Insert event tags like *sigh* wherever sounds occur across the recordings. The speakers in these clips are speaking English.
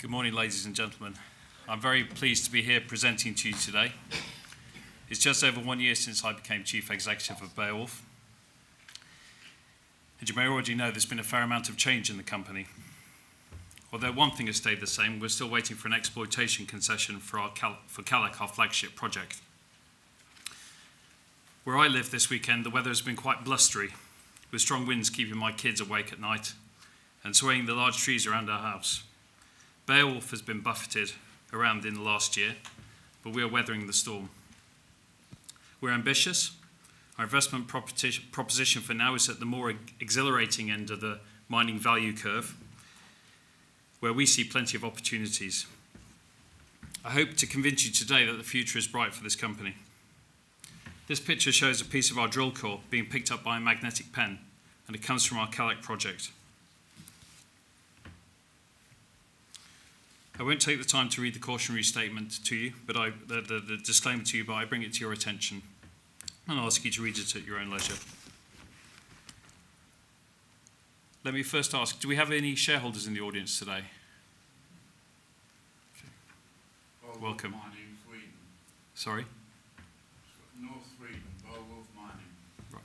Good morning, ladies and gentlemen. I'm very pleased to be here presenting to you today. It's just over one year since I became Chief Executive of Beowulf. And you may already know there's been a fair amount of change in the company. Although one thing has stayed the same, we're still waiting for an exploitation concession for, our Cal- for Kallak, our flagship project. Where I live this weekend, the weather has been quite blustery, with strong winds keeping my kids awake at night and swaying the large trees around our house. Beowulf has been buffeted around in the last year, but we are weathering the storm. We're ambitious. Our investment proposition for now is at the more exhilarating end of the mining value curve, where we see plenty of opportunities. I hope to convince you today that the future is bright for this company. This picture shows a piece of our drill core being picked up by a magnetic pen, and it comes from our Kallak project. I won't take the time to read the cautionary statement to you, but I, the, the, the disclaimer to you, but I bring it to your attention and I'll ask you to read it at your own leisure. Let me first ask, do we have any shareholders in the audience today? Beowulf Welcome. Sorry? North Sweden, Beowulf Mining.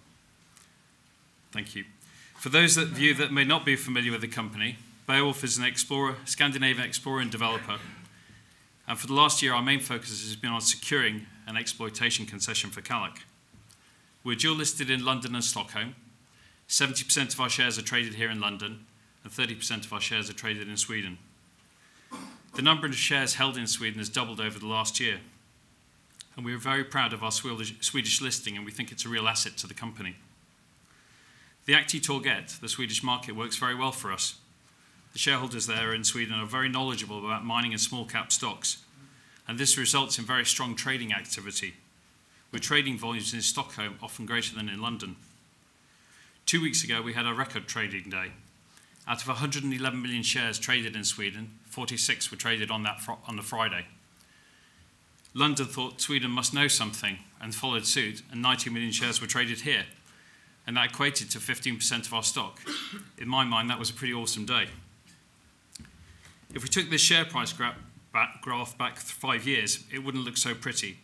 Thank you. For those of you that may not be familiar with the company, Beowulf is an explorer, Scandinavian explorer and developer. And for the last year, our main focus has been on securing an exploitation concession for Kallak. We're dual listed in London and Stockholm. 70% of our shares are traded here in London, and 30% of our shares are traded in Sweden. The number of shares held in Sweden has doubled over the last year. And we are very proud of our Swedish listing, and we think it's a real asset to the company. The AktieTorget, the Swedish market, works very well for us. The shareholders there in Sweden are very knowledgeable about mining and small cap stocks, and this results in very strong trading activity, with trading volumes in Stockholm often greater than in London. Two weeks ago, we had our record trading day. Out of 111 million shares traded in Sweden, 46 were traded on, that on the Friday. London thought Sweden must know something and followed suit, and 90 million shares were traded here, and that equated to 15% of our stock. In my mind, that was a pretty awesome day. If we took this share price graph back five years, it wouldn't look so pretty,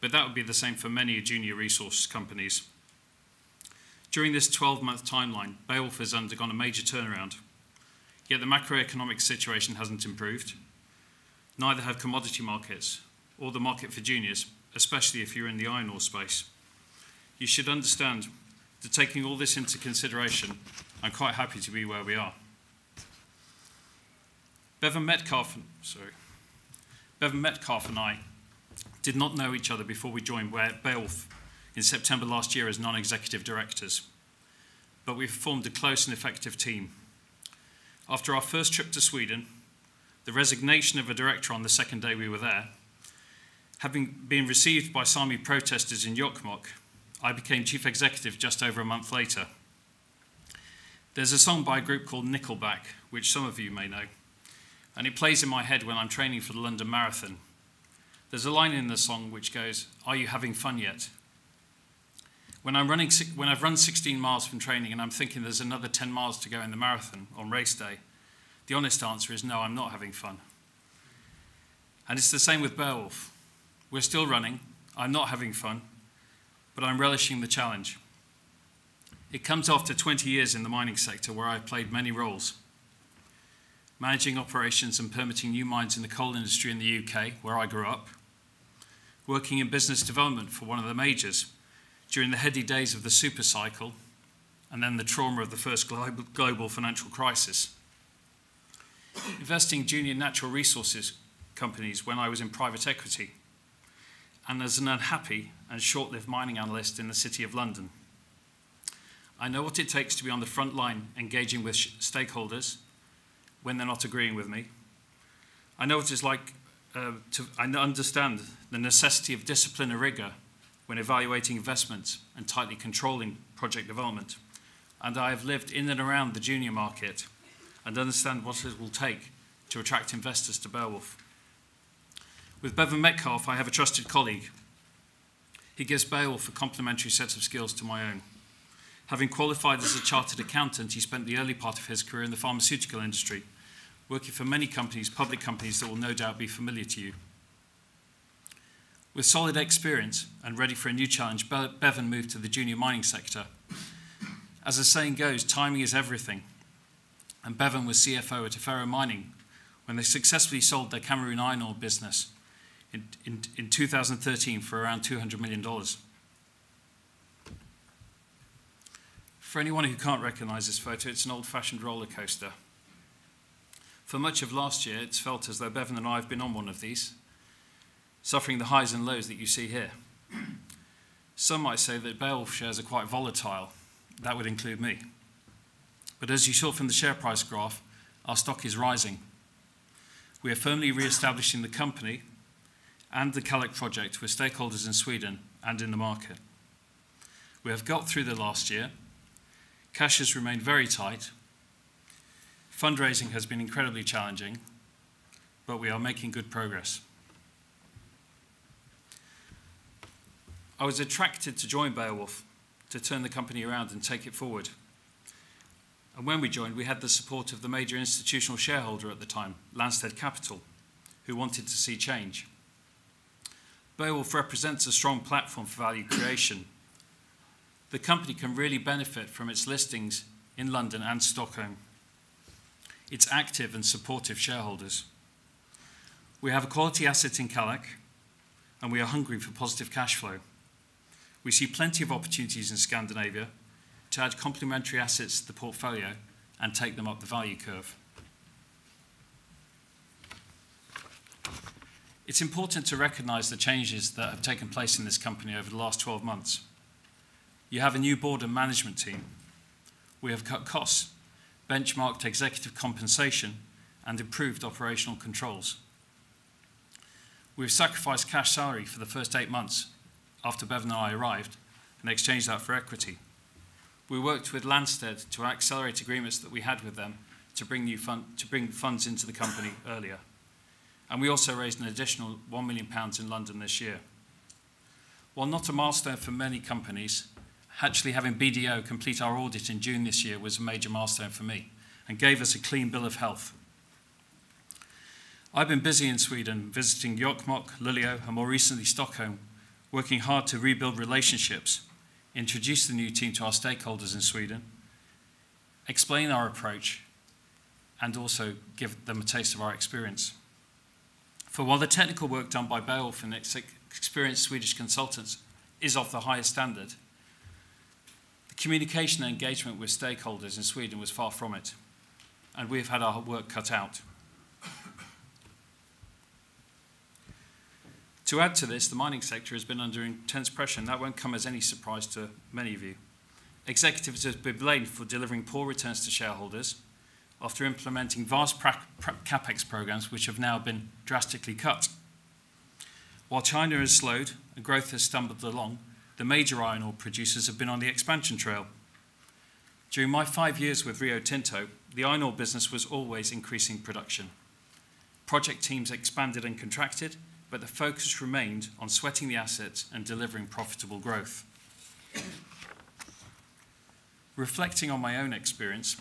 but that would be the same for many junior resource companies. During this 12 month timeline, Beowulf has undergone a major turnaround, yet the macroeconomic situation hasn't improved. Neither have commodity markets or the market for juniors, especially if you're in the iron ore space. You should understand that taking all this into consideration, I'm quite happy to be where we are. Bevan Metcalf, sorry, Bevan Metcalf and I did not know each other before we joined Beowulf in September last year as non-executive directors, but we've formed a close and effective team. After our first trip to Sweden, the resignation of a director on the second day we were there, having been received by Sami protesters in Jokkmokk, I became chief executive just over a month later. There's a song by a group called Nickelback, which some of you may know and it plays in my head when I'm training for the London Marathon. There's a line in the song which goes, Are you having fun yet? When, I'm running, when I've run 16 miles from training and I'm thinking there's another 10 miles to go in the marathon on race day, the honest answer is no, I'm not having fun. And it's the same with Beowulf. We're still running, I'm not having fun, but I'm relishing the challenge. It comes after 20 years in the mining sector where I've played many roles managing operations and permitting new mines in the coal industry in the UK, where I grew up, working in business development for one of the majors during the heady days of the super cycle and then the trauma of the first global financial crisis. Investing junior natural resources companies when I was in private equity, and as an unhappy and short lived mining analyst in the City of London. I know what it takes to be on the front line engaging with stakeholders when they're not agreeing with me. I know what it's like uh, to I understand the necessity of discipline and rigor when evaluating investments and tightly controlling project development. And I have lived in and around the junior market and understand what it will take to attract investors to Beowulf. With Bevan Metcalf, I have a trusted colleague. He gives Beowulf a complementary set of skills to my own. Having qualified as a chartered accountant, he spent the early part of his career in the pharmaceutical industry working for many companies, public companies that will no doubt be familiar to you. With solid experience and ready for a new challenge, Bevan moved to the junior mining sector. As the saying goes, timing is everything. And Bevan was CFO at Afferro Mining when they successfully sold their Cameroon iron ore business in, in, in 2013 for around $200 million. For anyone who can't recognize this photo, it's an old fashioned roller coaster. For much of last year, it's felt as though Bevan and I have been on one of these, suffering the highs and lows that you see here. Some might say that Beowulf shares are quite volatile. That would include me. But as you saw from the share price graph, our stock is rising. We are firmly re-establishing the company and the Kallak project with stakeholders in Sweden and in the market. We have got through the last year. Cash has remained very tight. Fundraising has been incredibly challenging, but we are making good progress. I was attracted to join Beowulf to turn the company around and take it forward. And when we joined, we had the support of the major institutional shareholder at the time, Lanstead Capital, who wanted to see change. Beowulf represents a strong platform for value creation. The company can really benefit from its listings in London and Stockholm. Its active and supportive shareholders. We have a quality asset in Kallak, and we are hungry for positive cash flow. We see plenty of opportunities in Scandinavia to add complementary assets to the portfolio and take them up the value curve. It's important to recognize the changes that have taken place in this company over the last 12 months. You have a new board and management team. We have cut costs, benchmarked executive compensation, and improved operational controls. We've sacrificed cash salary for the first eight months after Bevan and I arrived and exchanged that for equity. We worked with Lanstead to accelerate agreements that we had with them to bring, new fund, to bring funds into the company earlier and we also raised an additional £1 million in London this year. While not a milestone for many companies, actually having BDO complete our audit in June this year was a major milestone for me and gave us a clean bill of health. I've been busy in Sweden, visiting Jokkmokk, Luleå, and more recently Stockholm, working hard to rebuild relationships, introduce the new team to our stakeholders in Sweden, explain our approach, and also give them a taste of our experience. For while the technical work done by Beowulf and experienced Swedish consultants is of the highest standard, communication and engagement with stakeholders in Sweden was far from it, and we have had our work cut out. To add to this, the mining sector has been under intense pressure, and that won't come as any surprise to many of you. Executives have been blamed for delivering poor returns to shareholders, after implementing vast capex programs which have now been drastically cut. While China has slowed and growth has stumbled along, the major iron ore producers have been on the expansion trail. During my five years with Rio Tinto, the iron ore business was always increasing production. Project teams expanded and contracted, but the focus remained on sweating the assets and delivering profitable growth. Reflecting on my own experience,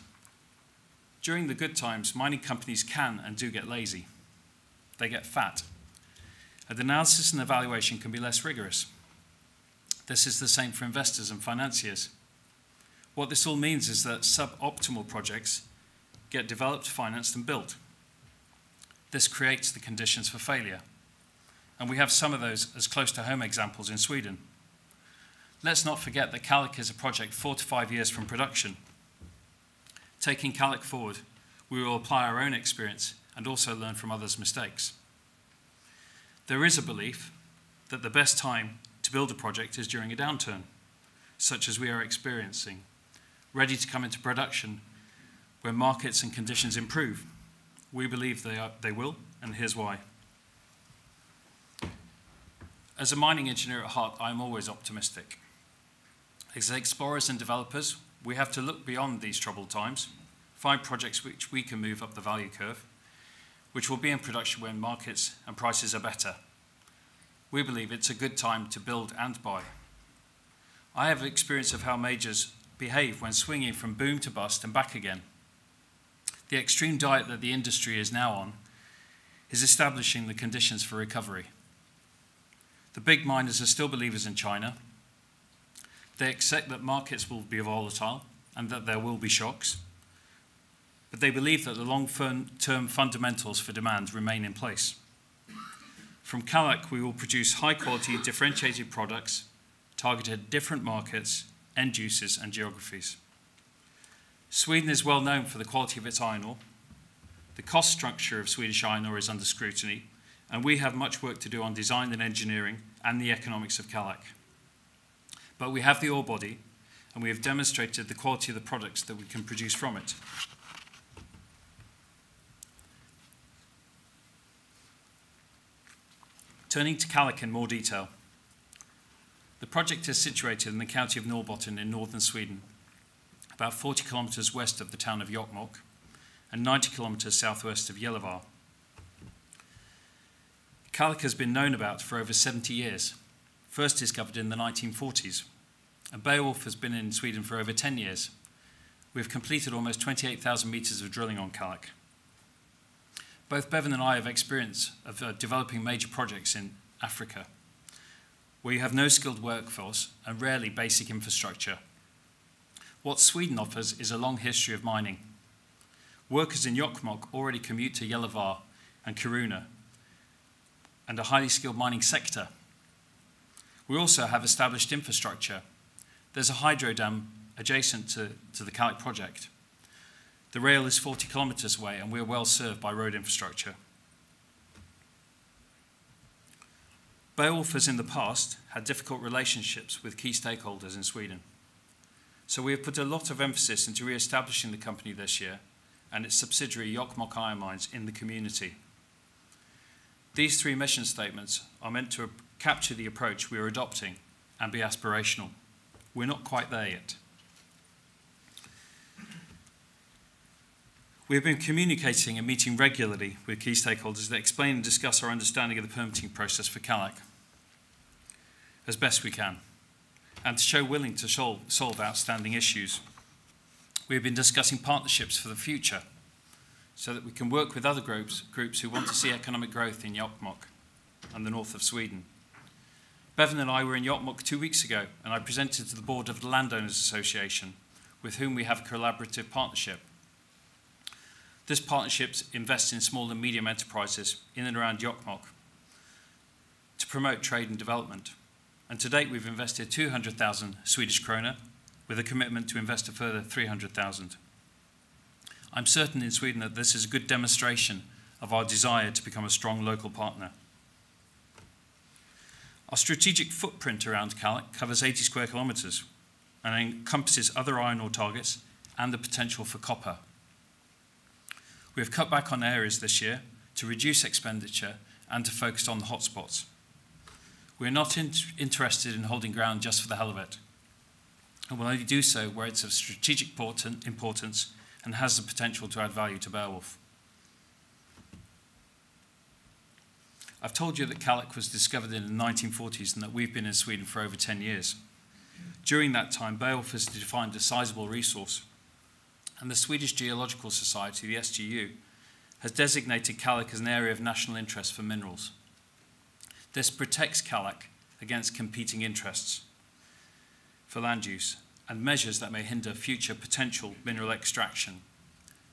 during the good times, mining companies can and do get lazy. They get fat. And analysis and evaluation can be less rigorous. This is the same for investors and financiers. What this all means is that suboptimal projects get developed, financed, and built. This creates the conditions for failure. And we have some of those as close to home examples in Sweden. Let's not forget that Kallak is a project four to five years from production Taking Kallak forward, we will apply our own experience and also learn from others' mistakes. There is a belief that the best time build a project is during a downturn, such as we are experiencing, ready to come into production when markets and conditions improve. We believe they, are, they will, and here's why. As a mining engineer at heart, I'm always optimistic. As explorers and developers, we have to look beyond these troubled times, find projects which we can move up the value curve, which will be in production when markets and prices are better. We believe it's a good time to build and buy. I have experience of how majors behave when swinging from boom to bust and back again. The extreme diet that the industry is now on is establishing the conditions for recovery. The big miners are still believers in China. They accept that markets will be volatile and that there will be shocks. But they believe that the long term fundamentals for demand remain in place. From Kallak, we will produce high quality, differentiated products targeted at different markets, end uses, and geographies. Sweden is well known for the quality of its iron ore. The cost structure of Swedish iron ore is under scrutiny, and we have much work to do on design and engineering and the economics of Kallak. But we have the ore body, and we have demonstrated the quality of the products that we can produce from it. Turning to Kallak in more detail. The project is situated in the county of Norrbotten in northern Sweden, about 40 kilometres west of the town of Jokkmokk and 90 kilometres southwest of Gällivare. Kallak has been known about for over 70 years, first discovered in the 1940s, and Beowulf has been in Sweden for over 10 years. We've completed almost 28,000 metres of drilling on Kallak. Both Bevan and I have experience of uh, developing major projects in Africa where you have no skilled workforce and rarely basic infrastructure. What Sweden offers is a long history of mining. Workers in Jokkmokk already commute to Gällivare and Kiruna, and a highly skilled mining sector. We also have established infrastructure. There's a hydro dam adjacent to, to the Kallak project. The rail is 40 kilometres away, and we're well served by road infrastructure. Beowulf has in the past had difficult relationships with key stakeholders in Sweden. So we have put a lot of emphasis into re-establishing the company this year and its subsidiary Jokkmokk Iron Mines in the community. These three mission statements are meant to capture the approach we are adopting and be aspirational. We're not quite there yet. We have been communicating and meeting regularly with key stakeholders that explain and discuss our understanding of the permitting process for Kallak as best we can and to show willing to solve, solve outstanding issues. We have been discussing partnerships for the future so that we can work with other groups, groups who want to see economic growth in Jokkmokk and the north of Sweden. Bevan and I were in Jokkmokk two weeks ago and I presented to the board of the Landowners Association with whom we have a collaborative partnership. This partnership invests in small and medium enterprises in and around Jokkmokk to promote trade and development and to date we've invested 200,000 Swedish krona with a commitment to invest a further 300,000. I'm certain in Sweden that this is a good demonstration of our desire to become a strong local partner. Our strategic footprint around Kallak covers 80 square kilometres and encompasses other iron ore targets and the potential for copper. We have cut back on areas this year to reduce expenditure and to focus on the hotspots. We're not in interested in holding ground just for the hell of it. And will only do so where it's of strategic importance and has the potential to add value to Beowulf. I've told you that Kallak was discovered in the 1940s and that we've been in Sweden for over 10 years. During that time, Beowulf has defined a sizable resource, and the Swedish Geological Society, the SGU, has designated Kallak as an area of national interest for minerals. This protects Kallak against competing interests for land use and measures that may hinder future potential mineral extraction.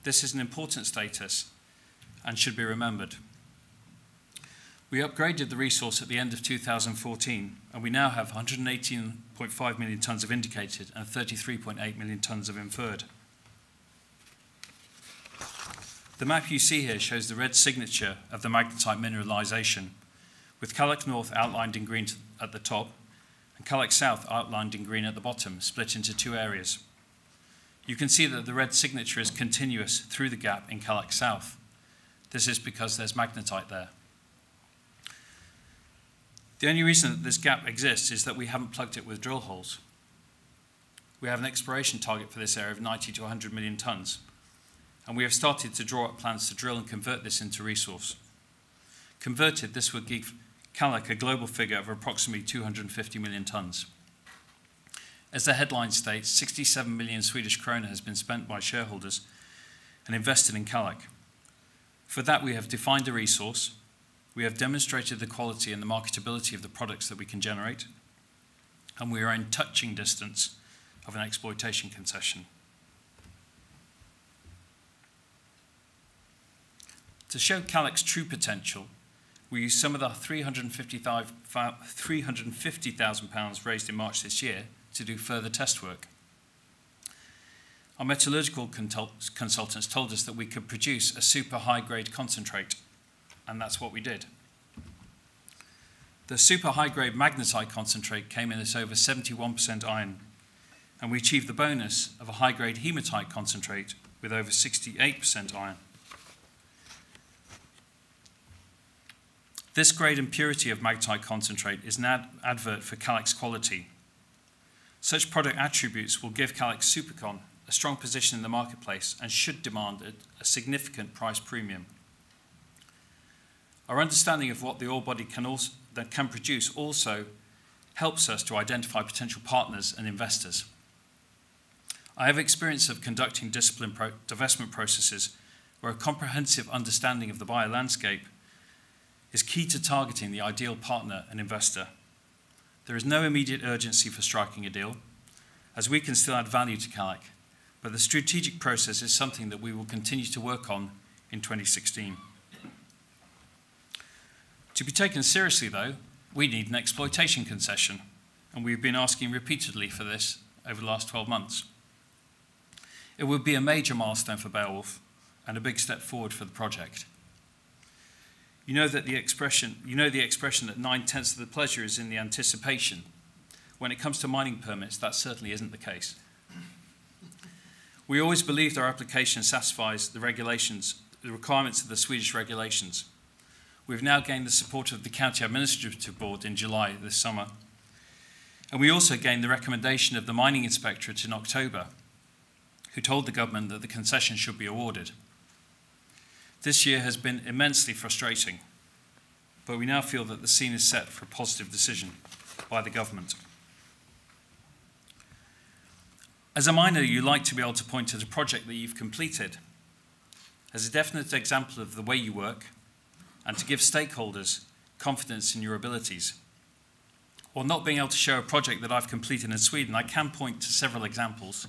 This is an important status and should be remembered. We upgraded the resource at the end of 2014 and we now have 118.5 million tonnes of indicated and 33.8 million tonnes of inferred. The map you see here shows the red signature of the magnetite mineralisation with Kallak North outlined in green at the top and Kallak South outlined in green at the bottom, split into two areas. You can see that the red signature is continuous through the gap in Kallak South. This is because there's magnetite there. The only reason that this gap exists is that we haven't plugged it with drill holes. We have an exploration target for this area of 90 to 100 million tonnes, and we have started to draw up plans to drill and convert this into resource. Converted, this would give Kallak a global figure of approximately 250 million tonnes. As the headline states, 67 million Swedish krona has been spent by shareholders and invested in Kallak. For that, we have defined a resource, we have demonstrated the quality and the marketability of the products that we can generate, and we are in touching distance of an exploitation concession. To show Kallak's true potential, we used some of the 350,000 pounds raised in March this year to do further test work. Our metallurgical consultants told us that we could produce a super high-grade concentrate, and that's what we did. The super high-grade magnetite concentrate came in at over 71% iron, and we achieved the bonus of a high-grade hematite concentrate with over 68% iron. This grade and purity of magnetite concentrate is an advert for Kallak's quality. Such product attributes will give Kallak Supercon a strong position in the marketplace and should demand a significant price premium. Our understanding of what the ore body canals that can produce also helps us to identify potential partners and investors. I have experience of conducting disciplined divestment processes where a comprehensive understanding of the buyer landscape is key to targeting the ideal partner and investor. There is no immediate urgency for striking a deal, as we can still add value to Kallak, but the strategic process is something that we will continue to work on in 2016. To be taken seriously, though, we need an exploitation concession, and we've been asking repeatedly for this over the last 12 months. It would be a major milestone for Beowulf and a big step forward for the project. You know that the expression, you know the expression that nine-tenths of the pleasure is in the anticipation. When it comes to mining permits, that certainly isn't the case. We always believed our application satisfies the regulations, the requirements of the Swedish regulations. We've now gained the support of the County Administrative Board in July this summer. And we also gained the recommendation of the Mining Inspectorate in October, who told the government that the concession should be awarded. This year has been immensely frustrating, but we now feel that the scene is set for a positive decision by the government. As a miner, you like to be able to point to the project that you've completed as a definite example of the way you work and to give stakeholders confidence in your abilities. Or not being able to show a project that I've completed in Sweden, I can point to several examples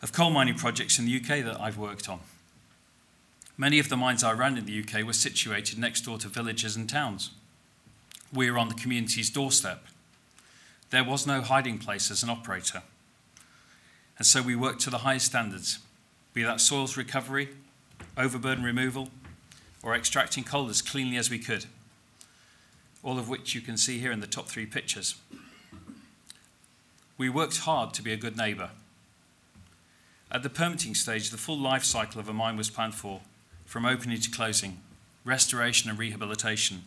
of coal mining projects in the UK that I've worked on. Many of the mines I ran in the UK were situated next door to villages and towns. We were on the community's doorstep. There was no hiding place as an operator. And so we worked to the highest standards, be that soils recovery, overburden removal, or extracting coal as cleanly as we could, all of which you can see here in the top three pictures. We worked hard to be a good neighbour. At the permitting stage, the full life cycle of a mine was planned for, from opening to closing, restoration and rehabilitation.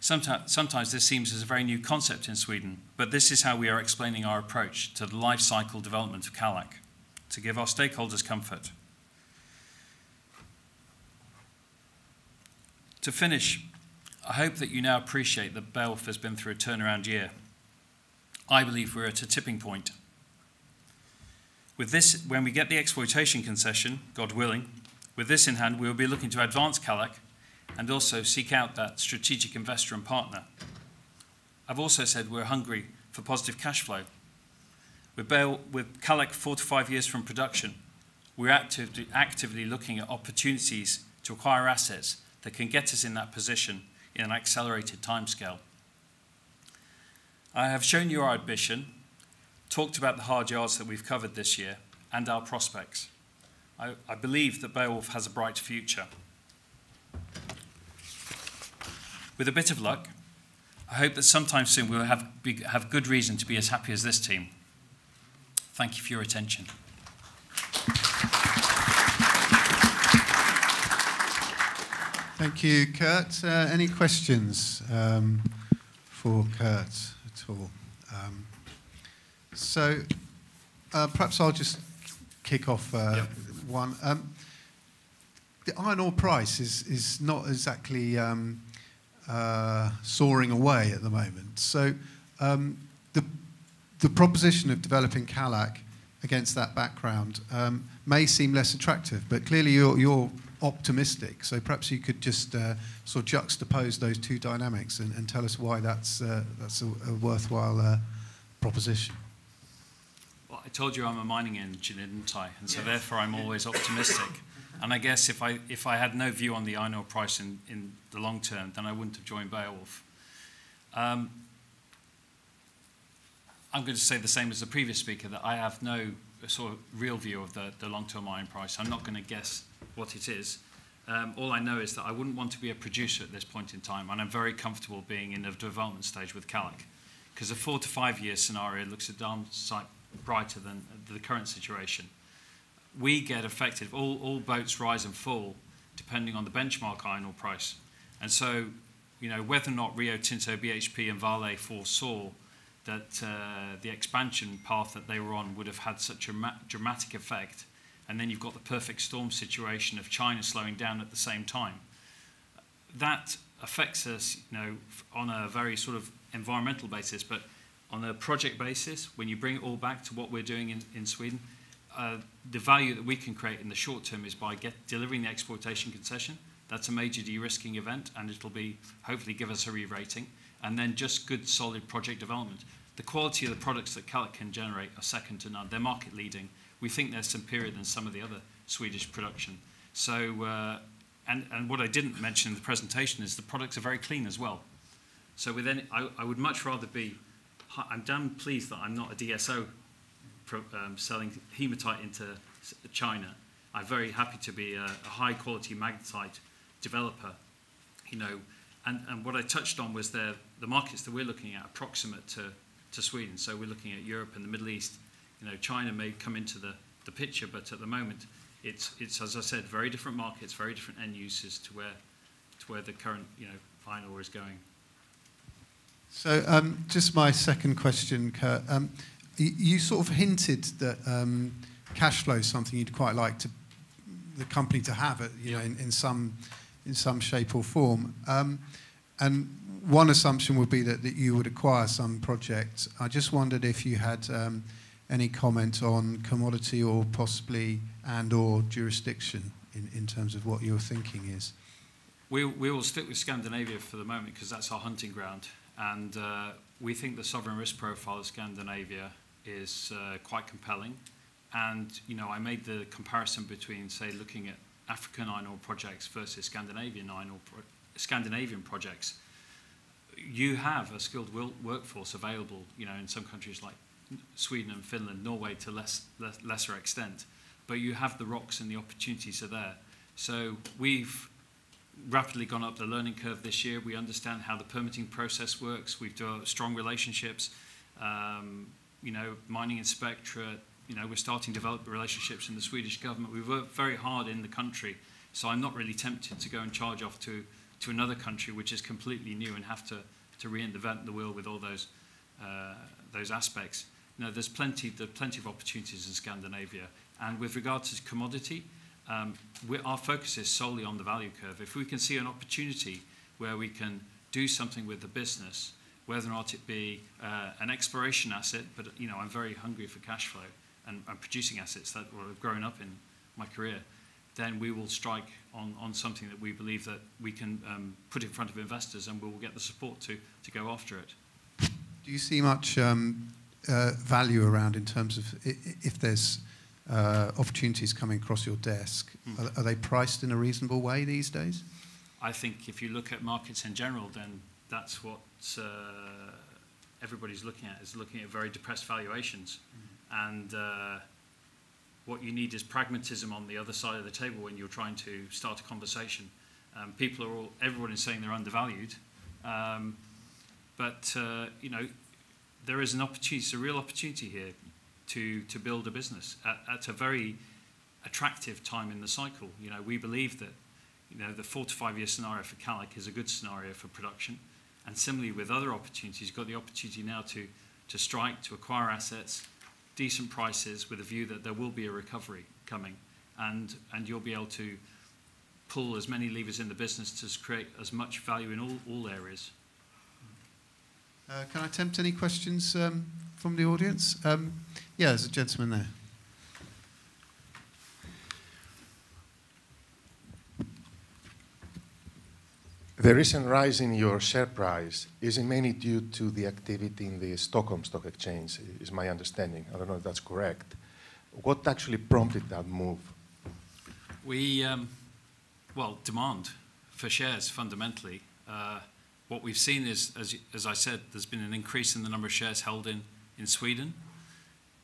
Sometimes, sometimes this seems as a very new concept in Sweden, but this is how we are explaining our approach to the life cycle development of Kallak, to give our stakeholders comfort. To finish, I hope that you now appreciate that Belf has been through a turnaround year. I believe we're at a tipping point. With this, when we get the exploitation concession, God willing, with this in hand, we will be looking to advance Kallak and also seek out that strategic investor and partner. I've also said we're hungry for positive cash flow. With, Bale, with Kallak four to five years from production, we're actively, actively looking at opportunities to acquire assets that can get us in that position in an accelerated timescale. I have shown you our ambition, talked about the hard yards that we've covered this year, and our prospects. I, I believe that Beowulf has a bright future. With a bit of luck, I hope that sometime soon we'll have, be, have good reason to be as happy as this team. Thank you for your attention. Thank you, Kurt. Uh, any questions um, for Kurt at all? Um, so uh, perhaps I'll just kick off uh, yep one. Um, the iron ore price is, is not exactly um, uh, soaring away at the moment. So um, the, the proposition of developing Kallak against that background, um, may seem less attractive, but clearly you're, you're optimistic. So perhaps you could just uh, sort of juxtapose those two dynamics and, and tell us why that's, uh, that's a, a worthwhile uh, proposition. I told you I'm a mining engineer, didn't I? And so yes. therefore I'm always optimistic. *laughs* and I guess if I, if I had no view on the iron ore price in, in the long term, then I wouldn't have joined Beowulf. Um, I'm going to say the same as the previous speaker, that I have no sort of real view of the, the long-term iron price. I'm not going to guess what it is. Um, all I know is that I wouldn't want to be a producer at this point in time, and I'm very comfortable being in the development stage with Kallak, because a four to five year scenario looks a darn sight brighter than the current situation. We get affected, all, all boats rise and fall depending on the benchmark iron ore price. And so, you know, whether or not Rio Tinto, BHP, and Vale foresaw that uh, the expansion path that they were on would have had such a dramatic effect. And then you've got the perfect storm situation of China slowing down at the same time. That affects us, you know, on a very sort of environmental basis, but on a project basis, when you bring it all back to what we're doing in, in Sweden, uh, the value that we can create in the short term is by get, delivering the exploitation concession. That's a major de-risking event, and it'll be hopefully give us a re-rating, and then just good, solid project development the quality of the products that Kallak can generate are second to none. They're market leading. We think they're superior than some of the other Swedish production. So, uh, and, and what I didn't mention in the presentation is the products are very clean as well. So with any, I, I would much rather be, I'm damn pleased that I'm not a DSO pro, um, selling hematite into China. I'm very happy to be a, a high quality magnetite developer, you know, and, and what I touched on was the, the markets that we're looking at approximate to to Sweden. So we're looking at Europe and the Middle East. You know, China may come into the, the picture, but at the moment, it's, it's, as I said, very different markets, very different end uses to where, to where the current, you know, iron ore is going. So um, just my second question, Kurt. Um, you, you, sort of hinted that um, cash flow is something you'd quite like to, the company to have, it, you know, in, in, some, in some shape or form. Um, and one assumption would be that, that you would acquire some projects. I just wondered if you had um, any comment on commodity or possibly and or jurisdiction in, in terms of what your thinking is. We, we will stick with Scandinavia for the moment because that's our hunting ground. And uh, we think the sovereign risk profile of Scandinavia is uh, quite compelling. And, you know, I made the comparison between, say, looking at African iron ore projects versus Scandinavian iron ore pro Scandinavian projects you have a skilled workforce available, you know, in some countries like Sweden and Finland, Norway to less, less lesser extent, but you have the rocks and the opportunities are there. So we've rapidly gone up the learning curve this year. We understand how the permitting process works. We've got strong relationships. Um, you know, mining inspectorate. You know, we're starting to develop relationships in the Swedish government. We've worked very hard in the country, so I'm not really tempted to go and charge off to to another country which is completely new and have to to reinvent the wheel with all those uh, those aspects. You know, there's plenty there plenty of opportunities in Scandinavia. And with regard to commodity, um, our focus is solely on the value curve. If we can see an opportunity where we can do something with the business, whether or not it be uh, an exploration asset, but you know, I'm very hungry for cash flow and, and producing assets that have grown up in my career then we will strike on, on something that we believe that we can um, put in front of investors and we will get the support to, to go after it. Do you see much um, uh, value around in terms of if there's opportunities coming across your desk? Mm. Are, are, they priced in a reasonable way these days? I think if you look at markets in general, then that's what uh, everybody's looking at, is looking at very depressed valuations. Mm. And uh, what you need is pragmatism on the other side of the table when you're trying to start a conversation. Um, people are all, everyone is saying they're undervalued, um, but uh, you know, there is an opportunity, it's a real opportunity here to to build a business at, at a very attractive time in the cycle. You know, we believe that you know the four to five year scenario for Kallak is a good scenario for production, and similarly with other opportunities, you've got the opportunity now to to strike, to acquire assets decent prices with a view that there will be a recovery coming and, and you'll be able to pull as many levers in the business to create as much value in all, all areas. Uh, can I attempt any questions um, from the audience? Um, yeah, there's a gentleman there. The recent rise in your share price is mainly due to the activity in the Stockholm Stock Exchange, is my understanding. I don't know if that's correct. What actually prompted that move? We, um, well, demand for shares fundamentally. Uh, what we've seen is, as, as I said, there's been an increase in the number of shares held in in Sweden.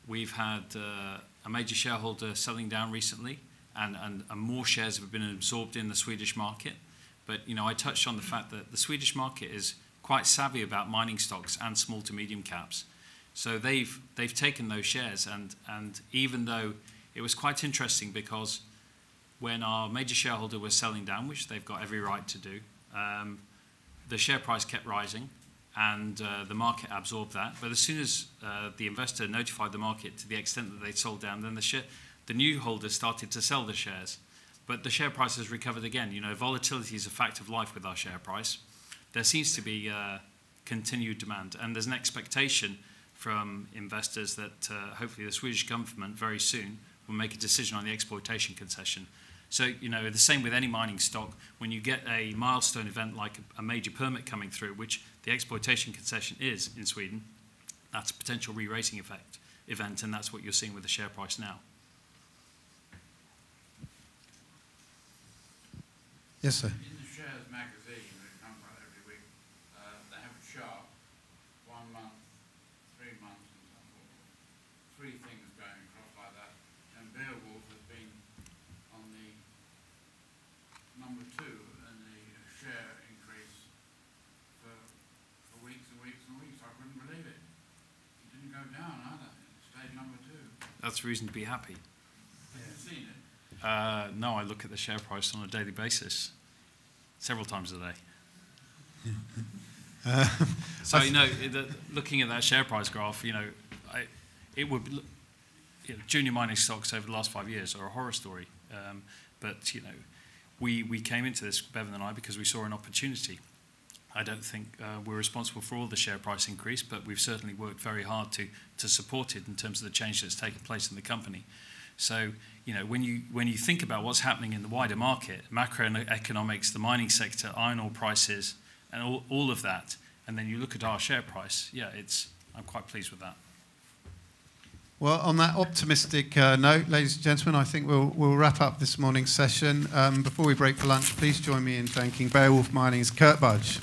We've had uh, a major shareholder selling down recently, and, and, and more shares have been absorbed in the Swedish market. But you know, I touched on the fact that the Swedish market is quite savvy about mining stocks and small to medium caps. So they've they've taken those shares, and and even though it was quite interesting because when our major shareholder was selling down, which they've got every right to do, um, the share price kept rising, and uh, the market absorbed that. But as soon as uh, the investor notified the market to the extent that they sold down, then the the new holders started to sell the shares. But the share price has recovered again. You know, volatility is a fact of life with our share price. There seems to be uh, continued demand, and there's an expectation from investors that uh, hopefully the Swedish government very soon will make a decision on the exploitation concession. So, you know, the same with any mining stock, when you get a milestone event like a, major permit coming through, which the exploitation concession is in Sweden, that's a potential re-rating effect event, and that's what you're seeing with the share price now. Yes, sir. In the Shares magazine, that comes out every week, uh, they have a chart, one month, three months, and so forth. Three things going across like that. And Beowulf has been on the number two and the share increase for, for weeks and weeks and weeks. I couldn't believe it. It didn't go down either. It stayed number two. That's reason to be happy. Have you seen it? Uh, no, I look at the share price on a daily basis, several times a day. Uh, *laughs* So you know, the, looking at that share price graph, you know, I, it would, you know, junior mining stocks over the last five years are a horror story. Um, but you know, we we came into this Bevan and I because we saw an opportunity. I don't think uh, we're responsible for all the share price increase, but we've certainly worked very hard to, to support it in terms of the change that's taken place in the company. So, you know, when you, when you think about what's happening in the wider market, macroeconomics, the mining sector, iron ore prices, and all, all of that, and then you look at our share price, yeah, it's, I'm quite pleased with that. Well, on that optimistic uh, note, ladies and gentlemen, I think we'll, we'll wrap up this morning's session. Um, before we break for lunch, please join me in thanking Beowulf Mining's Kurt Budge.